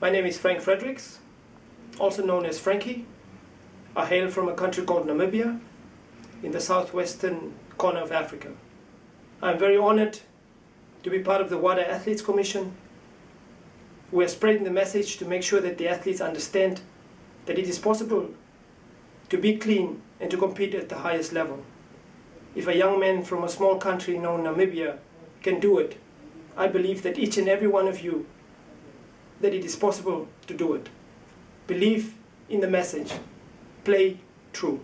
My name is Frank Fredericks, also known as Frankie. I hail from a country called Namibia in the southwestern corner of Africa. I'm very honored to be part of the WADA Athletes Commission. We're spreading the message to make sure that the athletes understand that it is possible to be clean and to compete at the highest level. If a young man from a small country known Namibia can do it, I believe that each and every one of you, that it is possible to do it. Believe in the message. Play true.